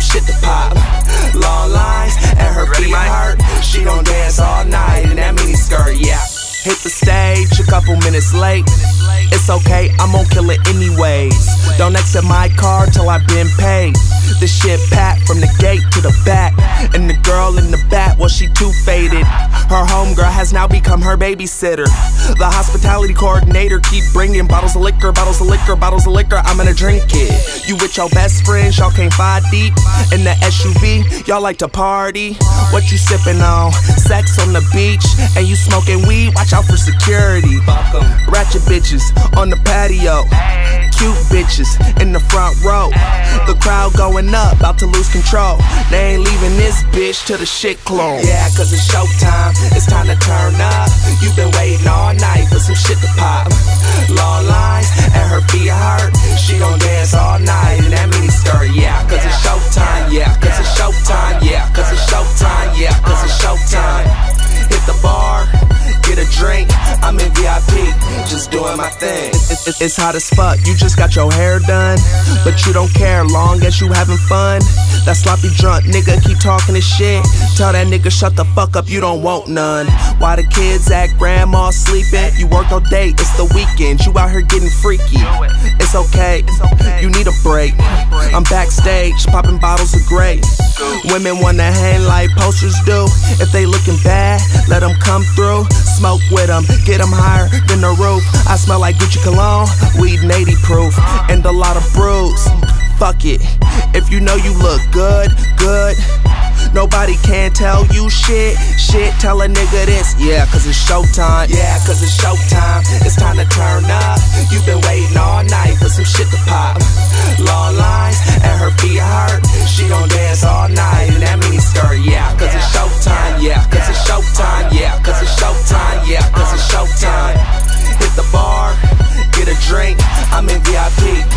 some shit to pop. Long lines and her feet hurt. She don't dance all night in that mini skirt, yeah. Hit the stage a couple minutes late. It's okay, I'm gon' kill it anyways. Don't exit my car till I've been paid. The shit packed from the gate to the back. And the girl in the back, well, she too her homegirl has now become her babysitter. The hospitality coordinator keep bringing bottles of liquor, bottles of liquor, bottles of liquor. I'm gonna drink it. You with your best friends, y'all can't fight deep. In the SUV, y'all like to party. What you sipping on? Sex on the beach, and you smoking weed. Watch out for security. Ratchet bitches on the patio. Cute bitches in the front row. The crowd going up, about to lose control. They ain't leaving this bitch till the shit clone. Yeah, cause it's showtime, it's time to turn up. You've been waiting all night for some shit drink. I'm in VIP, just doing my thing. It's, it's, hot as fuck. You just got your hair done, but you don't care long as you having fun. That sloppy drunk nigga keep talking his shit. Tell that nigga shut the fuck up, you don't want none. Why the kids at grandma sleeping? You work all day, it's the weekend. You out here getting freaky. It's okay, you need a break. I'm backstage, popping bottles of Grey. Women wanna hang like posters do. If they looking bad, let them come through. Smoke with them, get them higher than the roof. I smell like Gucci cologne, weed and 80 proof, and a lot of brews. Fuck it, if you know you look good, good. Nobody can tell you shit, shit. Tell a nigga this, yeah, cause it's showtime. Yeah, cause it's showtime. It's time to turn up. You've been waiting all night for some shit I'm in VIP,